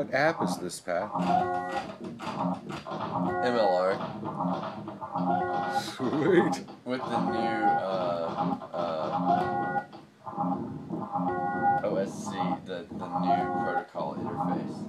What app is this, Pat? MLR Sweet. with the new uh, uh, OSC, the, the new protocol interface.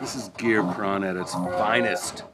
This is gear prawn at its finest.